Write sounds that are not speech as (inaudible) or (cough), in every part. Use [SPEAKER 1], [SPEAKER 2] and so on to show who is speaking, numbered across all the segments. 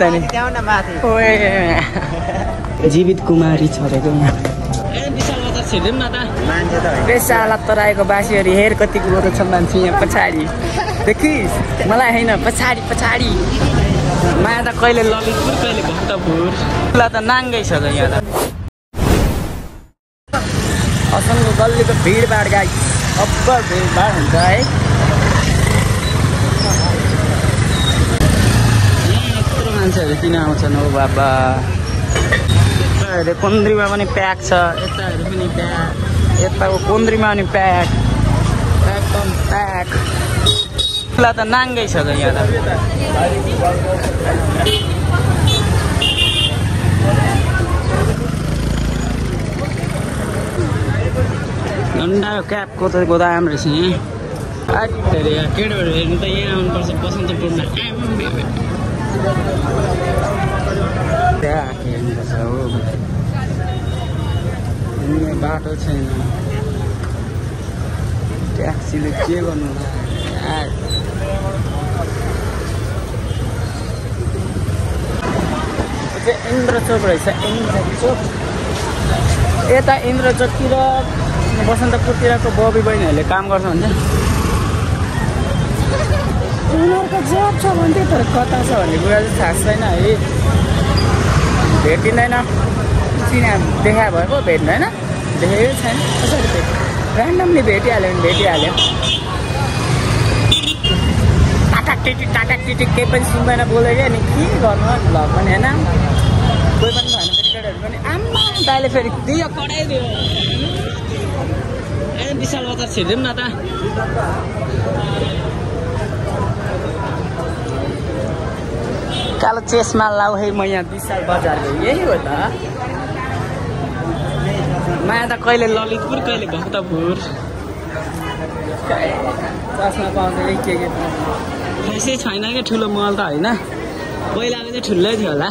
[SPEAKER 1] त नि। (laughs) जीवित कुमारी छोडेको। छिर्दिउँ न त
[SPEAKER 2] मान्छे त होइन
[SPEAKER 1] बेसाला तराईको बासीहरू हेर कति गोरो छ मान्छे यहाँ पछाडि। देखिस् मलाई होइन पछाडि पछाडि। माया त कहिले ललितपुर कहिले भक्तपुर। त नाङ्गै छ त यहाँ त। असलको गल्लीको भिडभाड गाई अब्बर भिडभाड हुन्छ है यहाँ यत्रो मान्छेहरू किन आउँछन् हो बाबा? यता हेऱ्यो कुन्द्रीमा पनि प्याक छ। यता हेऱ्यो पनि प्याक। यताको कुन्द्रीमा पनि प्याक। एकदम प्याक। त नाङ्गै छ त यहाँ त। झन्डा क्याबको त गोदाम रहेछ यहाँ। यहाँ केटाहरू हेर्नु त यहाँ आउनुपर्छ बसन्तपुरमा त्यहाँ हो। बाटो छैन। ट्याक्सीले के गर्नु? चाहिँ इन्द्रचोक रहेछ इन्द्रचोक यता इन्द्रचोकतिर बसन्तपुरतिरको बबी बहिनीहरूले काम गर्छ भन्छ उनीहरूको जब छ भन्थ्यो तर कता छ भन्ने कुरा चाहिँ थाहा छैन है। भेटिँदैन। चिना देखा भएको भेट्दैन। देखेकै छैन। कसरी भेट? ऱ्यान्डमली भेटिहाल्यो भने भेटिहाल्यो। टाटा टिटिक टाटा टिटिक केही पनि सुन्दैन बोलेको अनि के गर्नु भ्लग पनि होइन। कोही पनि भएन फेरि केटाहरू पनि। आम्मा दाइले फेरि दियो कराइदियो विशाल बजार छिरिदिउँ न त। कालो चेसमा लाउ है म यहाँ विशाल बजार यही हो त। माया त कहिले ललितपुर कहिले भक्तपुर। चस्मा पाउँछ कि के पैसै छैन क्या ठुलो मल त होइन। पहिलाको चाहिँ ठुलै थियो होला।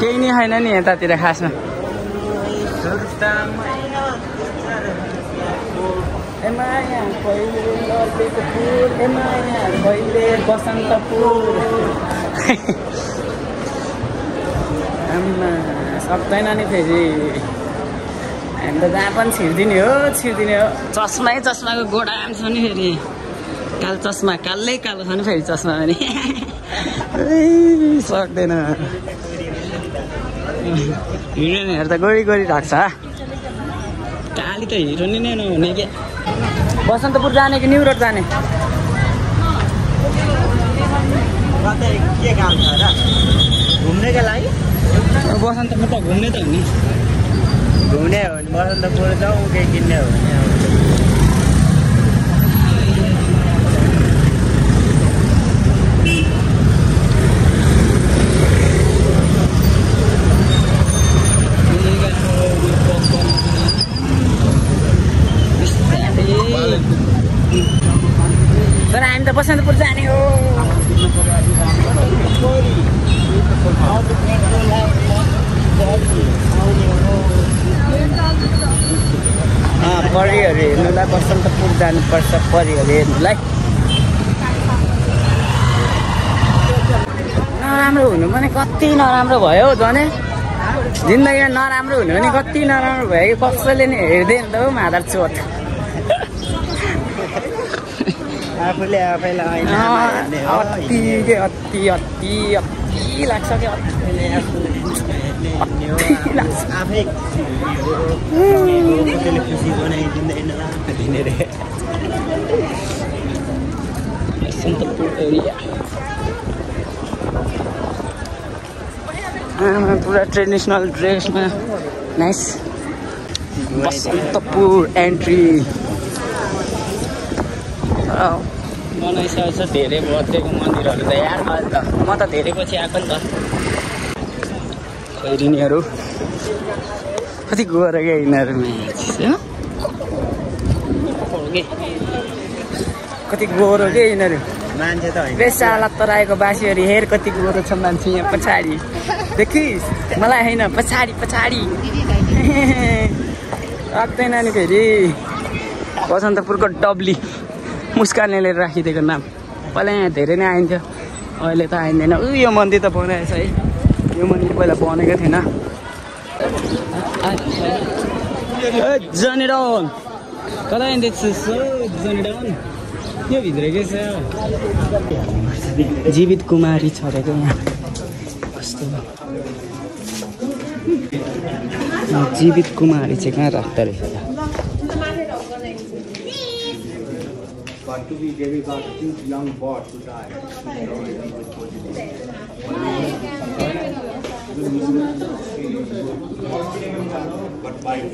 [SPEAKER 1] केही नै छैन नि यतातिर खासमा। ए माया कहिले ए माया कहिले बसन्तपुर। (laughs) आम्मा सक्दैन नि फेरि। हामी त जहाँ पनि छिर्दिने हो छिर्दिने हो। चस्मै चस्माको गोडाम छ नि फेरि। कालो चस्मा कालै कालो छ नि फेरि चस्मा पनि। (laughs) सक्दैन। हिरोइनहरू त गोरी गोरी राख्छ काली त हिरोइन नै नहुने क्या। बसन्तपुर जाने कि न्यु रोड जाने?
[SPEAKER 2] कतै के काम छ र घुम्नेको लागि
[SPEAKER 1] बसन्तपुर त घुम्ने त हो नि।
[SPEAKER 2] घुम्ने हो भने बसन्तपुर जाउँ केही किन्ने हो भने
[SPEAKER 1] तर हामी त बसन्तपुर जाने हो परिहरू हेर्नुलाई बसन्तपुर जानुपर्छ परिहरू हेर्नुलाई नराम्रो हुनु पनि कति नराम्रो भयो हौ झनै जिन्दगीमा नराम्रो हुनु पनि कति नराम्रो भयो कि कसैले नि हेर्दैन त हौ मादर चोट
[SPEAKER 2] आफूले आफैलाई ऐना हेर्ने हो
[SPEAKER 1] अति के अति अति अति लाग्छ कि अति
[SPEAKER 2] आफूले आफूले हेर्ने हेर्ने हो
[SPEAKER 1] अति लाग्छ
[SPEAKER 2] आफै खुसी बनाइदिँदैन दिने रे
[SPEAKER 1] आमा, पुरा ट्रेडिसनल ड्रेसमा नाइस बसन्तपुर एन्ट्री बनाइसकेको छ धेरै बर्थडेको मन्दिरहरू त यार अहिले त। म त धेरै पछि आएको नि त। खैरिनीहरू कति गएर क्या यिनीहरू? कति गोरो के यिनीहरू।
[SPEAKER 2] मान्छे त होइन।
[SPEAKER 1] बेसाला तराईको बासीहरू हेर कति गोरो छ मान्छे यहाँ पछाडि। देखिस्? मलाई होइन पछाडि पछाडि। सक्दैन नि फेरि। बसन्तपुरको डब्ली। मुस्कानले राखिदिएको नाम। पहिला यहाँ धेरै नै आइन्थ्यो। अहिले त आइँदैन ऊ यो मन्दिर त बनाएछ है। यो मन्दिर पहिला बनेको थिएन। जनी कता त्यो भित्र छ? जीवित कुमारी छ अरे क्या यहाँ। कस्तो? जीवित कुमारी चाहिँ कहाँ राख्दो रहेछ?
[SPEAKER 2] To be they got two young boys to die. But by the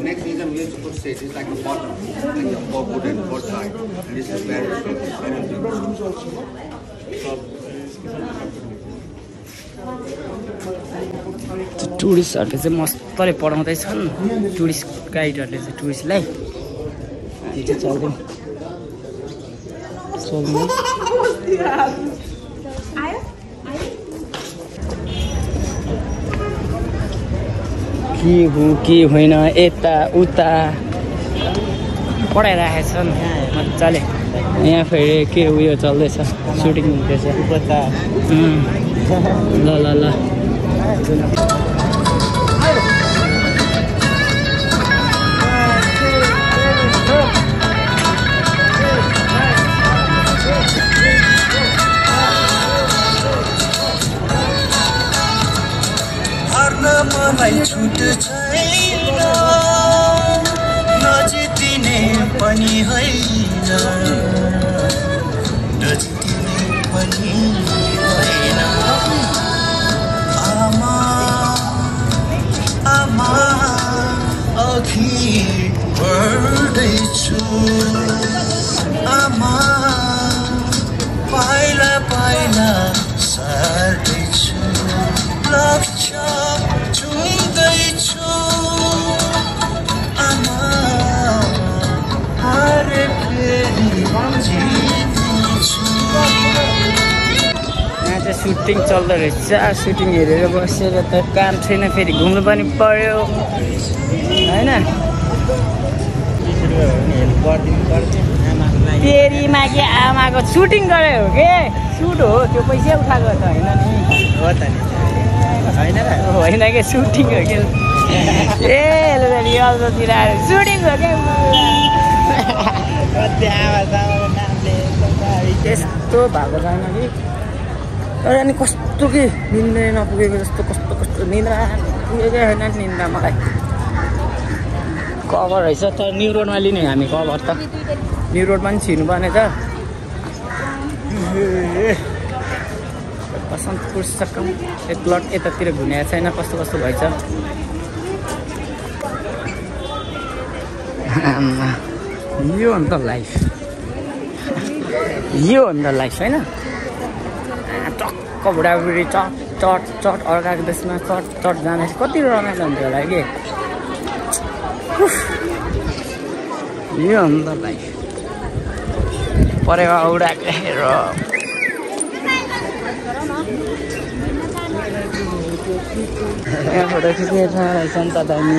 [SPEAKER 2] next reason we have to put is like a bottom, like a four wooden both side. And this is very, very big.
[SPEAKER 1] टुरिस्टहरूले चाहिँ मस्तले पढाउँदैछन्। Tourist गाइडहरूले चाहिँ टुरिस्टलाई। हामी चाहिँ चल्दैछौँ चल्नु। के हो के होइन यता उता। पढाइराखेछन्। मजाले। यहाँ फेरि के उयो चल्दैछ सुटिङ हुँदैछ. ल ल ल।
[SPEAKER 3] मलाई छुट
[SPEAKER 1] यहाँ चाहिँ सुटिङ चल्दो रहेछ। सुटिङ हेरेर बसेर त काम छैन फेरि घुम्नु पनि पर्यो। होइन? तेरीमा के आमाको सुटिङ गरे हो के? सुट हो त्यो पैसा उठाएको त होइन नि।
[SPEAKER 2] हो त होइन
[SPEAKER 1] होइन कि सुटिङ हो कि? ए आएर सुटिङ हो क्या त्यस्तो भएको छैन कि तर अनि कस्तो कि निन्द्रै नपुगेको जस्तो कस्तो कस्तो निन्द्रा पुगेकै छैन निन्द्रा मलाई कभर रहेछ तर न्यु रोडमा लिने हामी कभर त न्यु रोडमा पनि छिर्नुपर्ने त बसन्तपुर सकम एक प्लट यतातिर घुमेको छैन कस्तो कस्तो भएछ यो अन्त लाइफ यो अन्त लाइफ होइन? टक्क बुढाबुढी चट चट चट अर्काको देशमा चट चट जाँदाखेरि कति रमाइलो हुन्थ्यो होला कि। यो अन्त लाइफ परेवा उडाएको हेर यहाँ खिच्ने ठाउँ रहेछ नि त दामी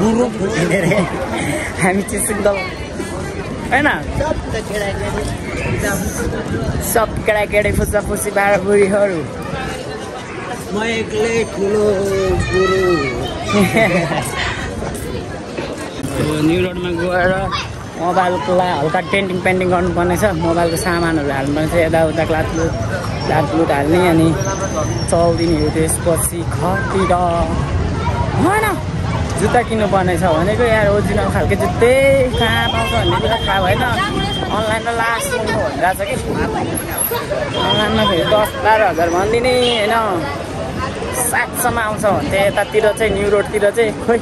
[SPEAKER 2] गुरु फुटिने रे
[SPEAKER 1] हामी चाहिँ सिक्दल होइन सब केटाकेटी फुच्चा फुच्ची बाह्र बुढीहरू
[SPEAKER 2] म एक्लै ठुलो गुरु
[SPEAKER 1] न्यु रोडमा गएर मोबाइलकोलाई हल्का पेन्टिङ पेन्टिङ गर्नुपर्ने छ मोबाइलको सामानहरू हाल्नुपर्ने छ यताउता लाटलुट लाटलुट हाल्ने अनि चौदिने हो त्यसपछि खतिर होइन जुत्ता किन्नुपर्ने छ भनेको यार ओरिजिनल खालको जुत्तै कहाँ पाउँछ भन्ने कुरा थाहा भएन। अनलाइनमा लास्ट भनिरहेको छ कि? अनलाइनमा फेरि दस बाह्र हजार भनिदिने होइन। सातसम्म आउँछ भन्थे यतातिर चाहिँ न्यु रोडतिर चाहिँ। खोइ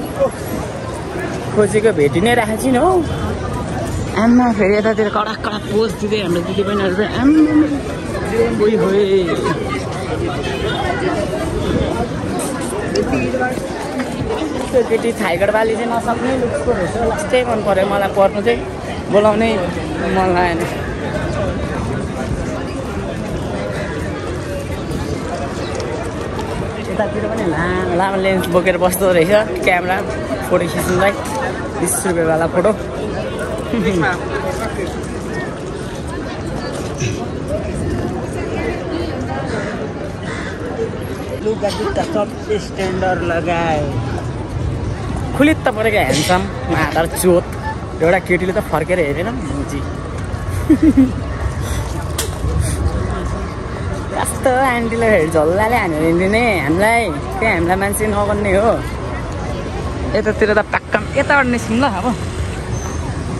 [SPEAKER 1] खोजेको भेटि नै राखेको छैन हौ। आम्मा फेरि यतातिर कडा कडा पोज दिँदै हाम्रो दिदी बहिनीहरू पनि आम्मा। ओइ hoe त्यो केटी थाइगड बाली चाहिँ नसक्ने लुक्सको रहेछ। लास्टै मन पऱ्यो मलाई पर्नु चाहिँ। बोलाउनै मन लागेन। यतातिर पनि लामो लामो लेन्स बोकेर बस्दो रहेछ। क्यामेरा फोटो खिच्नुलाई। बिस रुपियाँवाला फोटो। लुगा जुत्ता सब स्ट्यान्डर्ड लगाए। खुलित्त परेको ह्यान्डसम आधार चोत। एउटा केटीले त फर्केर हेरेन मुजी। कस्तो आन्टीले फेरि झल्लाले हानेर हिँडिदिने? हामीलाई त्यहाँ हामीलाई मान्छे नगर्ने हो। यतातिर त पाक्का यताबाट निस्कौँ ल अब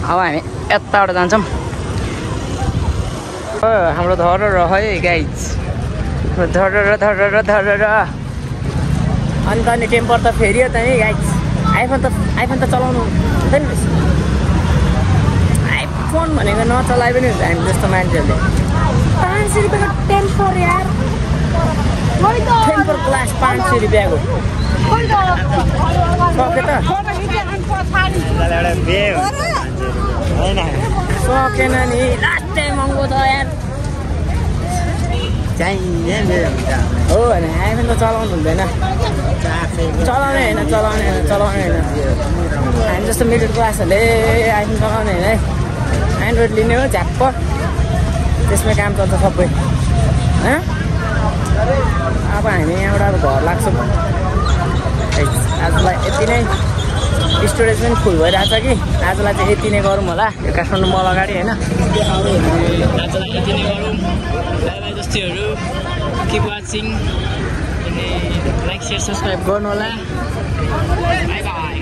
[SPEAKER 1] अब हामी यताबाट जान्छौँ। हाम्रो धर है गाइज धर धर धर अन्त अनि टेम्पर त फेरि त नि आइफोन त आइफोन त चलाउनु हुँदैन रहेछ। आइफोन भनेको नचलाए पनि हुन्छ हामी जस्तो मान्छेहरूले। पाँच सय रुपियाँको टेम्पर यार। टेम्पर ग्लास पाँच सय रुपियाँको। त? सकेन नि। लास्ट टाइम महँगो छ यार। हो भने आइफोन त चलाउनु हुँदैन चलाउने होइन चलाउने होइन चलाउने होइन हामी जस्तो मिडल क्लासहरूले आइफोन चलाउने होइन है एन्ड्रोइड लिने हो झ्याप्प त्यसमै काम चल्छ सबै? अब हामी यहाँबाट घर लाग्छौँ आजलाई यति नै स्टोरेज पनि फुल भइरहेछ कि? आजलाई चाहिँ यति नै गरौँ होला। यो काठमाडौँ मल अगाडि होइन? आजलाई यति नै गरौँ। बाई जस्तैहरू। किप वाचिङ अनि लाइक सेयर सब्सक्राइब गर्नु होला बाई बाई